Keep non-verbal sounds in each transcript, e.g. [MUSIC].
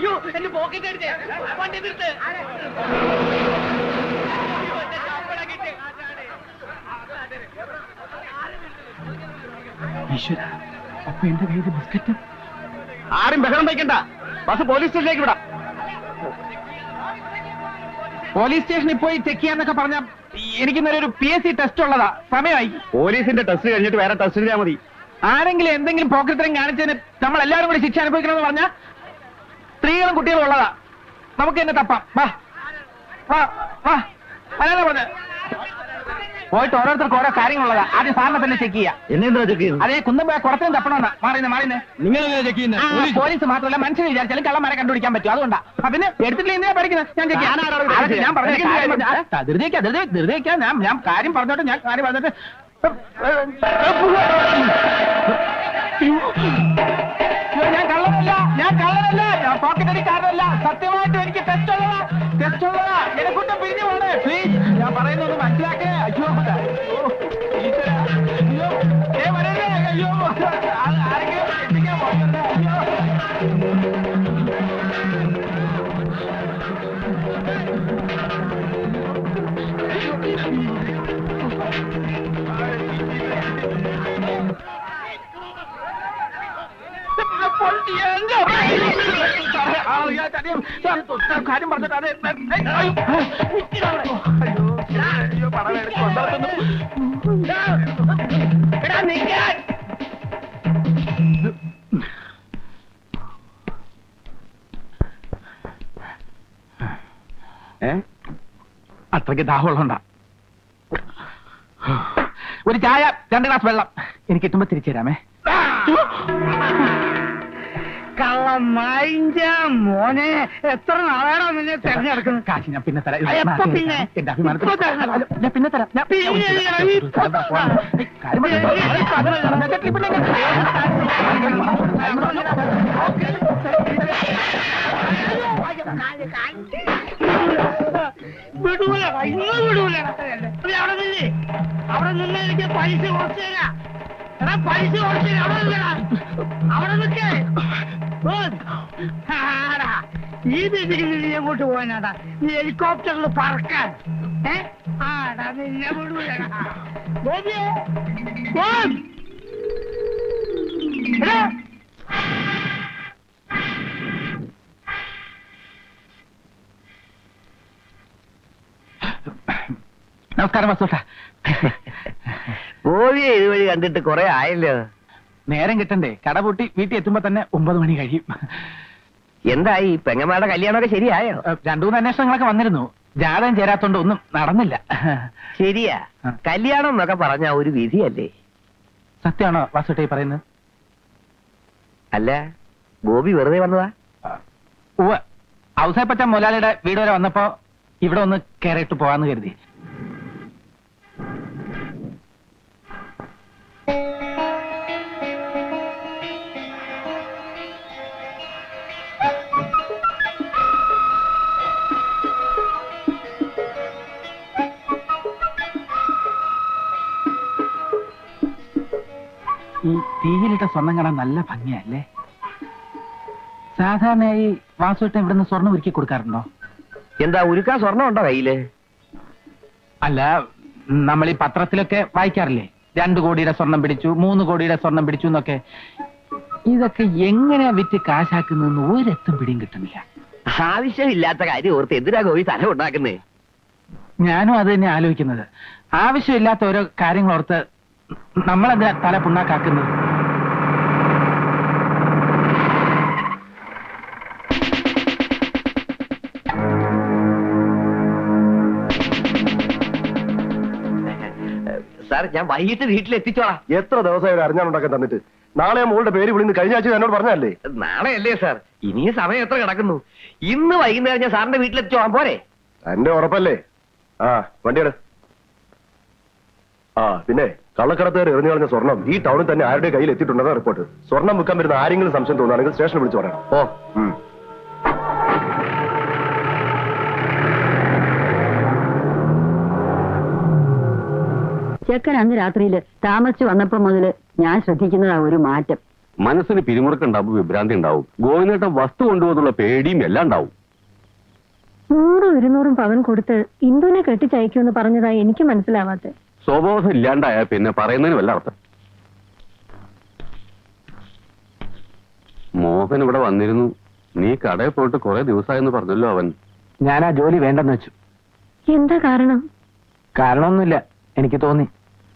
അയ്യോ എന്റെ പോക്കറ്റ് എടുത്തേ. വണ്ടി നിർത്ത്. ഈശ്വര അപ്പൊ എന്റെ കയ്യിൽ ബിസ്ക്കറ്റ്? ആരും ബഹളം വയ്ക്കണ്ട. ബസ് പോലീസ് സ്റ്റേഷനിലേക്ക് വിടാം. പോലീസ് സ്റ്റേഷനിൽ പോയി ചെക്ക് ചെയ്യാന്നൊക്കെ പറഞ്ഞ എനിക്ക് ഇന്നലെ ഒരു പി എസ് സി ടെസ്റ്റ് ഉള്ളതാ. സമയമായി. പോലീസിന്റെ ടെസ്റ്റ് കഴിഞ്ഞിട്ട് വേറെ ടെസ്റ്റ് ചെയ്താൽ മതി. ആരെങ്കിലും എന്തെങ്കിലും പോക്കറ്റ് കാണിച്ചതിന് നമ്മൾ എല്ലാവരും കൂടി ശിക്ഷ അനുഭവിക്കണമെന്ന് പറഞ്ഞാൽ സ്ത്രീകളും കുട്ടികളും ഉള്ളതാ. നമുക്ക് എന്നെ തപ്പാം. വാ. വാ വാ. അല്ലാതെ പറഞ്ഞ പോയിട്ട് ഓരോരുത്തർക്ക് ഓരോ കാര്യങ്ങളുള്ളതാ. ആദ്യം സാറിനെ തന്നെ ചെക്ക് ചെയ്യാം. എന്നെന്താ ചെക്ക് ചെയ്യുന്നത്? അതേ കുന്തം കുടത്തിനും തപ്പണമെന്നാ മാറിയുന്നേ മാറിയുന്നേ നിങ്ങൾ ചെക്ക് ചെയ്യുന്നത് പോലീസ്. മാത്രമല്ല മനുഷ്യനെ വിചാരിച്ചാലും കള്ളന്മാരെ കണ്ടുപിടിക്കാൻ പറ്റും. അതുകൊണ്ടാ. പിന്നെ എടുത്തിട്ടില്ല? എന്തിനാ പഠിക്കുന്നത് ഞാൻ ചെക്ക് ഞാൻ പറഞ്ഞു. ധൃതി വെക്കാം, ധൃതി വെക്കാം, ഞാൻ ഞാൻ കാര്യം പറഞ്ഞോട്ടെ ഞാൻ കാര്യം പറഞ്ഞിട്ട്. ഞാൻ കള്ളനല്ല ഞാൻ കള്ളനല്ല. പോക്കറ്റ് അടിക്കാരനല്ല. സത്യമായിട്ട് എനിക്ക് ടെസ്റ്റ് ഉള്ളതാ. ടെസ്റ്റ് ഉള്ളതാ. എനെക്കൊണ്ട് പിരിഞ്ഞു പോണേ. പ്ലീസ് ഞാൻ പറയുന്നത് മനസ്സിലാക്കേ അയ്യോ അയ്യോ, ഏ വരരുതേ. അയ്യോ. ആരെങ്കിലും എത്തിക്കാൻ പോകരുതേ അയ്യോ. കാര്യം പറഞ്ഞിട്ട് അതെ അയ്യോ. പണം എടുക്കും എടാ നിൽക്കാൻ ഏ? അത്രയ്ക്ക് ദാഹമുള്ളണ്ട ഒരു ചായ രണ്ട് ഗ്ലാസ് വെള്ളം. എനിക്ക് കിട്ടുമ്പോ തിരിച്ചു തരാമേ. കള്ളമായിഞ്ച മോനെ എത്ര നാളാണോ നിന്നെ തെരഞ്ഞെടുക്കുന്നത്? കാശി ഞാൻ പിന്നെ തരാം. എപ്പോ പിന്നെ? എന്റെ അഭിമാനത്തിൽ ഞാൻ പിന്നെ തരാം. ഞാൻ. വിടൂല. ഇന്നും വിടൂല. അവിടെ നിന്നേ അവിടെ നിന്ന് എനിക്ക് പൈസ കുറച്ചു തരാം എടാ പൈസ കുറച്ചു അവിടെ നിൽക്കടാ അവിടെ നിൽക്കേ. ഈ നീ എങ്ങോട്ട് പോകാനാടാ നീ ഹെലികോപ്റ്ററിൽ പറക്കാൻ. ഏ? ആടാ നിന്നെ വിടൂലടാ. ഗോപിയേ, ഗോപ്. എടാ, നമസ്കാരം വസൂട്ട. [LAUGHS] ഗോപിയെ ഇതുവഴി കണ്ടിട്ട് കുറെ ആയല്ലോ. നേരം കിട്ടണ്ടേ? കട പൂട്ടി വീട്ടിൽ എത്തുമ്പോ തന്നെ ഒമ്പത് മണി കഴിയും. എന്തായി? പെങ്ങന്മാരുടെ കല്യാണമൊക്കെ ശരിയായോ? രണ്ടു മൂന്ന് അന്വേഷണങ്ങളൊക്കെ വന്നിരുന്നു. ജാതകം ചേരാത്തോണ്ട് ഒന്നും നടന്നില്ല. ശരിയാ. കല്യാണം എന്നൊക്കെ പറഞ്ഞ ഒരു വിധിയല്ലേ? സത്യമാണോ വാസുട്ടി പറയുന്നത്? അല്ല ഗോപി വെറുതെ വന്നതാ? ഉവ ഔസേപ്പച്ച മുലാലിയുടെ വീട് വരെ വന്നപ്പോ ഇവിടെ ഒന്ന് കയറിയിട്ട് പോവാന്ന് കരുതി. തീയിലിട്ട സ്വർണം കാണാൻ നല്ല ഭംഗിയല്ലേ സാധാരണയായി വാസുട്ടൻ ഇവിടുന്ന് സ്വർണം ഒരുക്കി കൊടുക്കാറുണ്ടോ? എന്താ ഉരുക്കാൻ സ്വർണം ഉണ്ടോ കയ്യിൽ? അല്ല നമ്മൾ ഈ പത്രത്തിലൊക്കെ വായിക്കാറില്ലേ? രണ്ടു കോടിയുടെ സ്വർണം പിടിച്ചു മൂന്ന് കോടിയുടെ സ്വർണം പിടിച്ചു എന്നൊക്കെ. ഇതൊക്കെ എങ്ങനെയാ വിറ്റ് കാശാക്കുന്നതെന്ന് ഒരെത്തും പിടിയും കിട്ടുന്നില്ല. ആവശ്യമില്ലാത്ത കാര്യം ഓർത്ത് എന്തിനാ കോഴി തല ഉണ്ടാക്കുന്നേ ഞാനും അത് തന്നെ ആലോചിക്കുന്നത്. ആവശ്യമില്ലാത്ത ഓരോ കാര്യങ്ങൾ ഓർത്ത് നമ്മളെന്തിനാ തല പുണ്ണാക്കാക്കുന്നത്? സാർ ഞാൻ വൈകിട്ട് വീട്ടിൽ എത്തിച്ചോളാം എത്ര ദിവസമായി ഒരു അറിഞ്ഞാണുണ്ടാക്കാൻ തന്നിട്ട്? നാളെ മോളുടെ പേര് വിളിന്ന് കഴിഞ്ഞ ആഴ്ച എന്നോട് പറഞ്ഞല്ലേ നാളെ അല്ലേ സാർ? ഇനിയും സമയം എത്ര കിടക്കുന്നു? ഇന്ന് വൈകുന്നേരം ഞാൻ സാറിന്റെ വീട്ടിലെത്തിച്ചോളാം പോരെ. എന്റെ ഉറപ്പല്ലേ? ആ വണ്ടിയുടെ. ആ പിന്നെ കള്ളക്കടത്തുകാർ എറിഞ്ഞു കളഞ്ഞ സ്വർണം ഈ ടൗണിൽ തന്നെ ആരുടെ കയ്യിൽ എത്തിയിട്ടുണ്ടെന്ന റിപ്പോർട്ട്. സ്വർണം വിൽക്കാൻ വരുന്ന ആരെങ്കിലും സംശയം തോന്നുകയാണെങ്കിൽ സ്റ്റേഷനിൽ വിളിച്ചു പറയണം. ഓ. ചെക്കൻ അന്ന് രാത്രിയിൽ താമസിച്ചു വന്നപ്പോ മുതൽ ഞാൻ ശ്രദ്ധിക്കുന്നതാ ഒരു മാറ്റം. മനസ്സിന് പിരിമുറുക്കുണ്ടാവും വിഭ്രാന്തി ഉണ്ടാവും. ഗോവിന്ദേട്ടൻ വസ്തു കൊണ്ടുപോകുന്നുള്ള പേടിയും എല്ലാം ഉണ്ടാവും. നൂറും ഇരുന്നൂറും പവൻ കൊടുത്ത് ഇന്ദുവിനെ കെട്ടിച്ചയക്കുമെന്ന് പറഞ്ഞതായി എനിക്ക് മനസ്സിലാവാത്തെ സ്വബോധം ഇല്ലാണ്ടായ പിന്നെ പറയുന്നതിന് വല്ല അർത്ഥം? മോഹൻ ഇവിടെ വന്നിരുന്നു. നീ കടയിൽ പോയിട്ട് കുറെ ദിവസമായെന്ന് പറഞ്ഞല്ലോ അവൻ. ഞാൻ ആ ജോലി വേണ്ടെന്ന് വെച്ചു. എന്താ കാരണം? കാരണമൊന്നുമില്ല എനിക്ക് തോന്നി.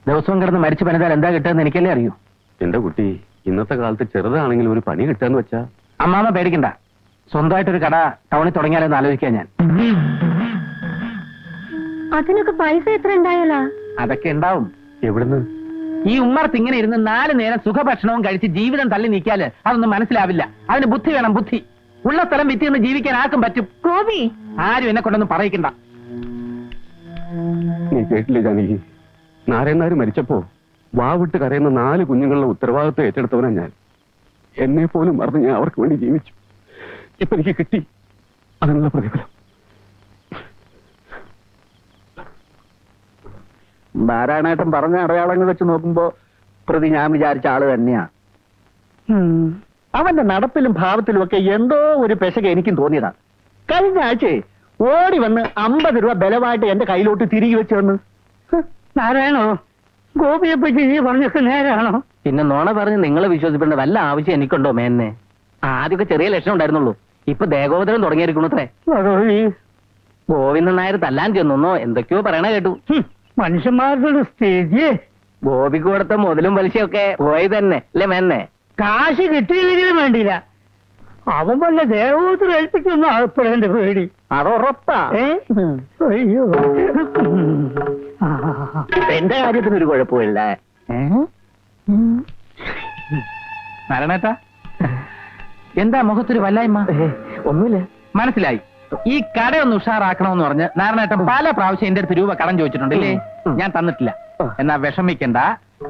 ദിവസവും കിടന്ന് മരിച്ചു പണിതാൽ എന്താ കിട്ടുക എനിക്കല്ലേ അറിയൂ. എന്റെ കുട്ടി ഇന്നത്തെ കാലത്ത് ചെറുതാണെങ്കിലും ഒരു പണി കിട്ടാന്ന് വെച്ചാ? അമ്മാമ പേടിക്കണ്ട. സ്വന്തമായിട്ടൊരു കട ടൗണിൽ തുടങ്ങിയാലെന്ന് ആലോചിക്കാൻ ഞാൻ. അതിനൊക്കെ പൈസ എത്ര ഉണ്ടായാലാ അതൊക്കെ ഉണ്ടാവും. എവിടുന്ന്? ഈ ഉമ്മർത്ത് ഇങ്ങനെ ഇരുന്ന് നാല് നേരം സുഖഭക്ഷണവും കഴിച്ച് ജീവിതം തള്ളി നീക്കിയാൽ അതൊന്നും മനസ്സിലാവില്ല. അതിന് ബുദ്ധി വേണം ബുദ്ധി. ഉള്ള സ്ഥലം വിറ്റ് നിന്ന് ജീവിക്കാൻ ആർക്കും പറ്റും. ഗോപി. ആരും എന്നെ കൊണ്ടൊന്നും പറയിക്കണ്ട. നീ കേട്ടില്ലേ ജാനകി? നാരായണനാര് മരിച്ചപ്പോ വാവിട്ട് കരയുന്ന നാല് കുഞ്ഞുങ്ങളുടെ ഉത്തരവാദിത്വം ഏറ്റെടുത്തവനാ ഞാൻ. എന്നെ പോലും മറന്ന് ഞാൻ അവർക്ക് വേണ്ടി ജീവിച്ചു. ഇപ്പൊ എനിക്ക് കിട്ടി. അതിനുള്ള പ്രതിഫലം. നാരായണേട്ടൻ പറഞ്ഞ അടയാളങ്ങൾ വെച്ച് നോക്കുമ്പോ പ്രതി ഞാൻ വിചാരിച്ച ആൾ തന്നെയാ. അവന്റെ നടപ്പിലും ഭാവത്തിലും ഒക്കെ എന്തോ ഒരു പെശക എനിക്കും തോന്നിയതാ. കഴിഞ്ഞ ആഴ്ചയെ ഓടി വന്ന് അമ്പത് രൂപ ബലമായിട്ട് എന്റെ കയ്യിലോട്ട് തിരികെ വെച്ച് വന്ന് നാരായണോ? ഗോപിയെ പറ്റി നീ പറഞ്ഞൊക്കെ നേരാണോ? പിന്നെ നോണ പറഞ്ഞ് നിങ്ങളെ വിശ്വസിപ്പിക്കേണ്ട വല്ല ആവശ്യം എനിക്കുണ്ടോ മേന്നെ? ആദ്യമൊക്കെ ചെറിയ ലക്ഷണം ഉണ്ടായിരുന്നുള്ളൂ. ഇപ്പൊ ദേഗോദരം തുടങ്ങിയിരിക്കണത്രേ അത്രേ. ഗോവിന്ദൻ നായർ തല്ലാൻ ചെന്നോ എന്തൊക്കെയോ പറയണ കേട്ടു. ഹും, മനുഷ്യന്മാരുടെ ഒരു സ്ഥിതി. ഗോപിക്ക് കൊടുത്ത മുതലും പലിശയൊക്കെ പോയി തന്നെ അല്ലേ മെന്നെ? കാശ് കിട്ടിയില്ലെങ്കിലും വേണ്ടില്ല അവൻ വല്ല ദേവോത്തരം ഏൽപ്പിക്കുന്ന ആൾപ്പെടേണ്ട പേടി. അത് ഉറപ്പാ. അയ്യോ. എന്റെ കാര്യത്തിന് ഒരു കുഴപ്പമില്ല നാരായണേട്ടാ എന്താ മുഖത്തൊരു വല്ലായ്മ? ഒന്നുമില്ല. മനസ്സിലായി. ഈ കടയൊന്ന് ഉഷാറാക്കണമെന്ന് പറഞ്ഞ് നാരായണേട്ടൻ പല പ്രാവശ്യം എന്റെ അടുത്ത് രൂപ കടം ചോദിച്ചിട്ടുണ്ടല്ലേ ഞാൻ തന്നിട്ടില്ല. എന്നാ വിഷമിക്കണ്ട.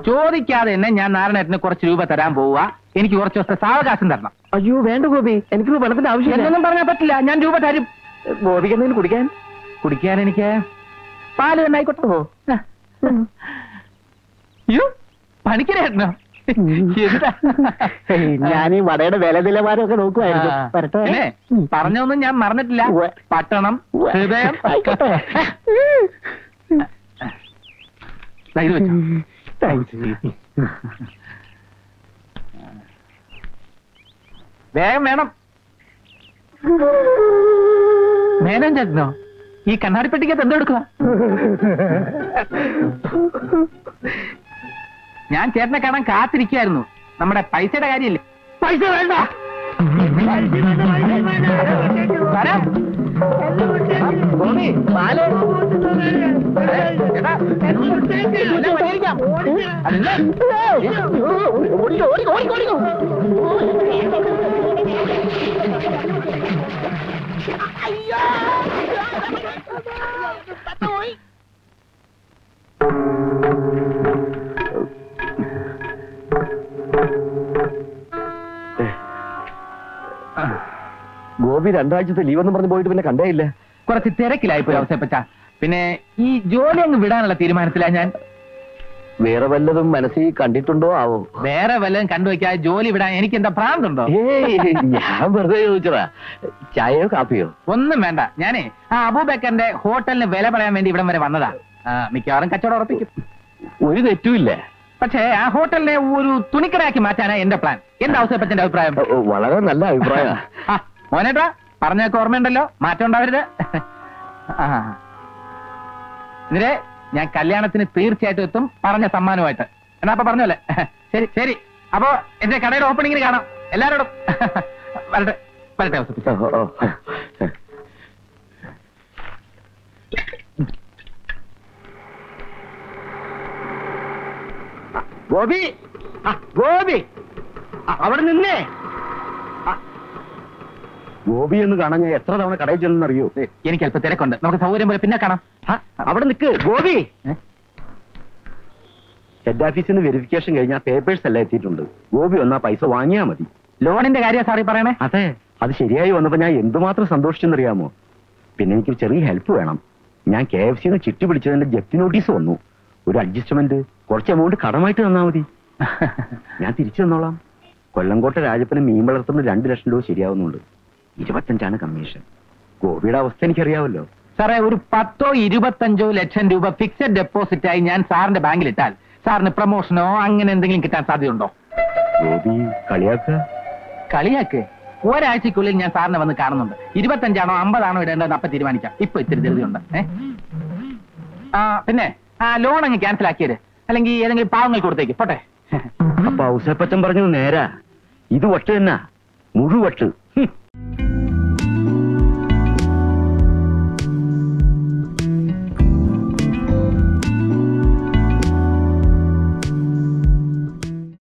ചോദിക്കാതെ തന്നെ ഞാൻ നാരായണേട്ടന് കുറച്ച് രൂപ തരാൻ പോവുക. എനിക്ക് കുറച്ച് ദിവസത്തെ സാവകാശം തരണം. അയ്യോ വേണ്ട ഗോപി. എനിക്ക് പണത്തിന്റെ ആവശ്യം എന്നൊന്നും പറഞ്ഞാൽ പറ്റില്ല. ഞാൻ രൂപ തരും. ഗോപിക്ക് എന്തെങ്കിലും കുടിക്കാൻ? കുടിക്കാൻ എനിക്ക്? പാൽ തന്നെ ആയിക്കോട്ടെ. പണിക്കരേട്ടനോ ഞാൻ ഈ വടയുടെ വില നിലവാരമൊക്കെ നോക്കുവായിരുന്നു. പറഞ്ഞൊന്നും ഞാൻ മറന്നിട്ടില്ല. പട്ടണം. ഹൃദയം. വേഗം വേണം. മേനോൻ ചേട്ടനോ? ഈ കണ്ണാടിപ്പെട്ടിക്കകത്ത് എന്തോ എടുക്കുക [LAUGHS] ഞാൻ ചേട്ടനെ കാണാൻ കാത്തിരിക്കായിരുന്നു നമ്മുടെ പൈസയുടെ കാര്യമില്ലേ? പൈസ വേണ്ട. പൈസ ഗോപി രണ്ടാഴ്ചത്തെ ലീവ് എന്ന് പറഞ്ഞ് പോയിട്ട് പിന്നെ കണ്ടേയില്ലേ. കുറച്ച് തിരക്കിലായിപ്പോയി അവസരപ്പച്ച പിന്നെ ഈ ജോലി അങ്ങ് വിടാനുള്ള തീരുമാനത്തിലാ ഞാൻ. വേറെ വല്ലതും മനസ്സിൽ കണ്ടിട്ടുണ്ടോ ആവോ? വേറെ വല്ലതും കണ്ടുവെക്കാ ജോലി വിടാൻ എനിക്ക് എന്താ പ്രാന്തുണ്ടോ ഏയ് ഞാൻ വെറുതെ ചോദിച്ചതാ. ചായയോ കാപ്പിയോ? ഒന്നും വേണ്ട. ഞാനേ ആ അബൂബക്കറിന്റെ ഹോട്ടലിന് വില പറയാൻ വേണ്ടി ഇവിടം വരെ വന്നതാ. ആ, മിക്കവാറും കച്ചവടം ഉറപ്പിക്കും. ഒരു തെറ്റുമില്ല പക്ഷേ ആ ഹോട്ടലിനെ ഒരു തുണിക്കടയാക്കി മാറ്റാനാ എന്റെ പ്ലാൻ. എന്താ അവസരപ്പച്ചന്റെ അഭിപ്രായം? ഓ, വളരെ നല്ല അഭിപ്രായം ആ, മോനേട്ടാ പറഞ്ഞൊക്കെ ഓർമ്മയുണ്ടല്ലോ. മാറ്റം ഉണ്ടാവരുത്. എന്നിട്ട് ഞാൻ കല്യാണത്തിന് തീർച്ചയായിട്ടും എത്തും. പറഞ്ഞ സമ്മാനമായിട്ട് എന്നാ അപ്പൊ പറഞ്ഞല്ലേ ശരി ശരി. അപ്പോ എന്റെ കടയുടെ ഓപ്പണിങ്ങിന് കാണാം. എല്ലാരോടും. വരട്ടെ വരട്ടെ. ഗോപി ഗോപി. അവിടെ നിന്നേ. ഗോപി എന്ന് കാണാൻ ഞാൻ എത്ര തവണ കടയിൽ ചെല്ലെന്നറിയോ എനിക്ക് അല്പം തിരക്കുണ്ട്. നമുക്ക് സൗകര്യം പോലെ പിന്നെ കാണാം. അവിടെ നിൽക്ക് ഗോപി? ഹെഡ് ഓഫീസിൽ നിന്ന് വെരിഫിക്കേഷൻ കഴിഞ്ഞാൽ പേപ്പേഴ്സ് എല്ലാം എത്തിയിട്ടുണ്ട്. ഗോപി വന്നാ പൈസ വാങ്ങിയാ മതി. ലോണിന്റെ കാര്യം സാറി പറയണേ. അതെ അത് ശരിയായി വന്നപ്പോ ഞാൻ എന്തുമാത്രം സന്തോഷിച്ചെന്നറിയാമോ? പിന്നെ എനിക്ക് ചെറിയ ഹെൽപ്പ് വേണം. ഞാൻ കെ എഫ് സിന്ന് ചിട്ടി പിടിച്ചതിന്റെ ജപ്തി നോട്ടീസ് വന്നു. ഒരു അഡ്ജസ്റ്റ്മെന്റ് കുറച്ച് എമൗണ്ട് കടമായിട്ട് തന്നാ മതി. [LAUGHS] ഞാൻ തിരിച്ചു തന്നോളാം. കൊല്ലംകോട്ടെ രാജപ്പന് മീൻ വളർത്തുന്ന രണ്ട് ലക്ഷം രൂപ ശരിയാവുന്നുണ്ട്. ഇരുപത്തഞ്ചാണ് കമ്മീഷൻ. കോവിഡ് അവസ്ഥ എനിക്കറിയാവല്ലോ സാറേ ഒരു പത്തോ ഇരുപത്തഞ്ചോ ലക്ഷം രൂപ ഫിക്സഡ് ഡെപ്പോസിറ്റ് ആയി ഞാൻ സാറിന്റെ ബാങ്കിൽ ഇട്ടാൽ സാറിന് പ്രൊമോഷനോ അങ്ങനെ എന്തെങ്കിലും കിട്ടാൻ സാധ്യതയുണ്ടോ? ഗോപി കളിയാക്ക? കളിയാക്ക്? ഒരാഴ്ചക്കുള്ളിൽ ഞാൻ സാറിനെ വന്ന് കാണുന്നുണ്ട്. ഇരുപത്തഞ്ചാണോ അമ്പതാണോ ഇടേണ്ടത് അപ്പൊ തീരുമാനിക്കാം. ഇപ്പൊ ഇത്തിരി ധൃതിയുണ്ട്. ആ പിന്നെ ആ ലോൺ അങ്ങ് ക്യാൻസൽ ആക്കിയത് അല്ലെങ്കിൽ ഏതെങ്കിലും പാവങ്ങൾ കൊടുത്തേക്ക്. പോട്ടെ. അപ്പൊ ഔസേപ്പച്ചൻ പറഞ്ഞു നേരാ. ഇത് വട്ട് തന്നെ. മുഴുവട്ട്.